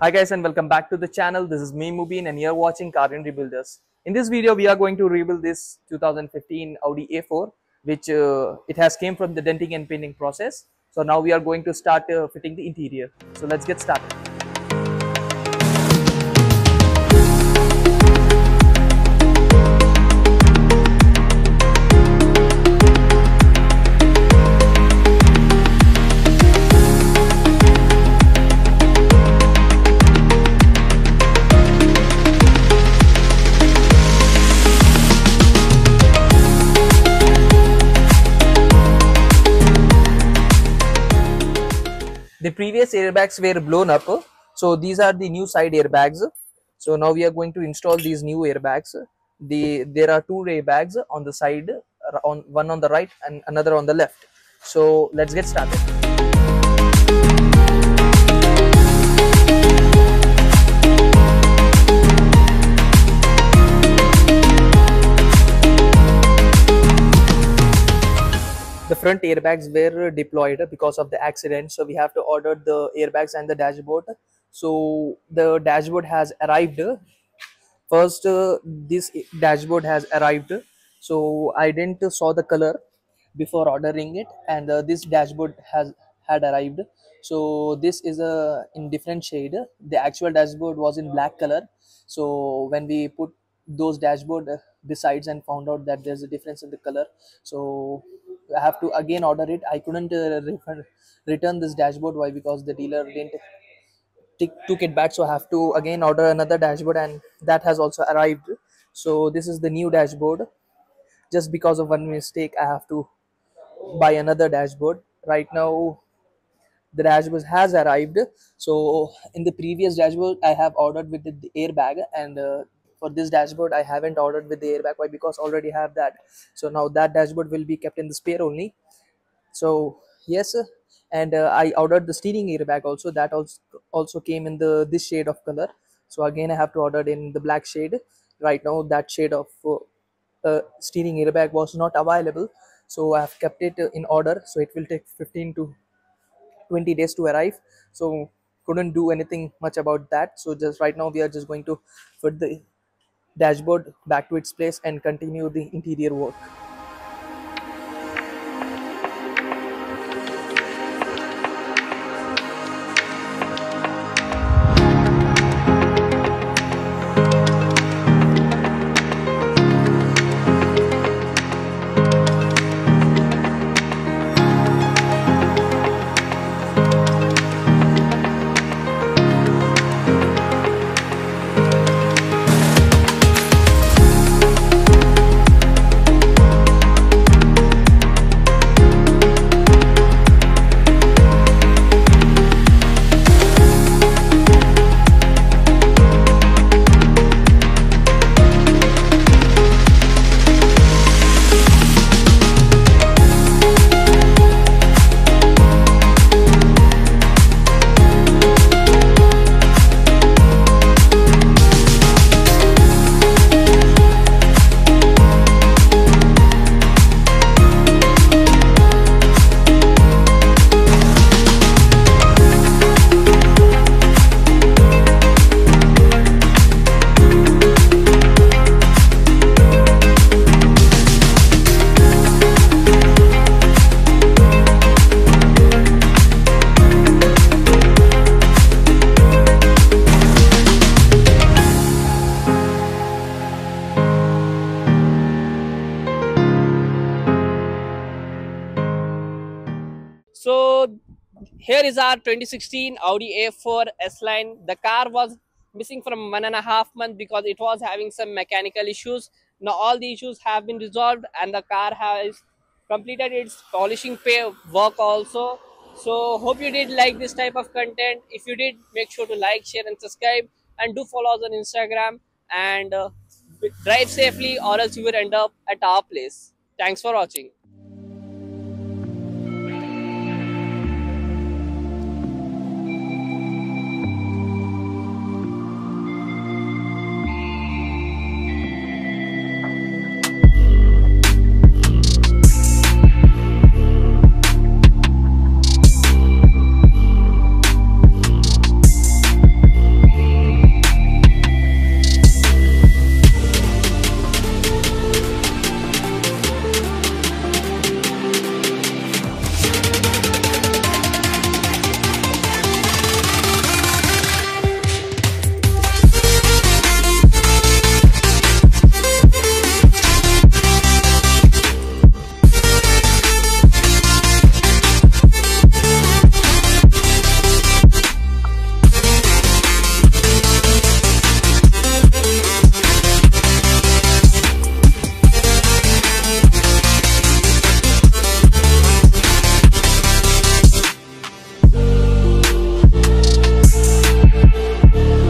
Hi guys and welcome back to the channel. This is me Mubin and you're watching Carin Rebuilders. In this video we are going to rebuild this 2015 Audi A4 which uh, it has came from the denting and painting process. So now we are going to start uh, fitting the interior. So let's get started. The previous airbags were blown up so these are the new side airbags. So now we are going to install these new airbags. The there are two airbags on the side on one on the right and another on the left. So let's get started front airbags were deployed because of the accident. So we have to order the airbags and the dashboard. So the dashboard has arrived. First uh, this dashboard has arrived. So i didn't saw the color before ordering it and uh, this dashboard has had arrived. So this is a in different shade. The actual dashboard was in black color. So when we put those dashboard uh, besides and found out that there's a difference in the color so have to again order it. I couldn't uh, return this dashboard. Why? Because the dealer didn't take, took it back. So i have to again order another dashboard and that has also arrived. So this is the new dashboard. Just because of one mistake i have to buy another dashboard. Right now the dashboard has arrived. So in the previous dashboard i have ordered with the, the airbag and uh, for this dashboard i haven't ordered with the airbag. Why? Because already have that. So now that dashboard will be kept in the spare only. So yes and uh, i ordered the steering airbag also. That also also came in the this shade of color. So again i have to order in the black shade. Right now that shade of uh, uh, steering airbag was not available. So i have kept it in order. So it will take 15 to 20 days to arrive. So couldn't do anything much about that. So just right now we are just going to put the dashboard back to its place and continue the interior work here is our 2016 Audi A4 S line. The car was missing from one and a half month because it was having some mechanical issues. Now all the issues have been resolved and the car has completed its polishing work also. So hope you did like this type of content. If you did, make sure to like, share and subscribe and do follow us on Instagram and uh, drive safely or else you will end up at our place. Thanks for watching.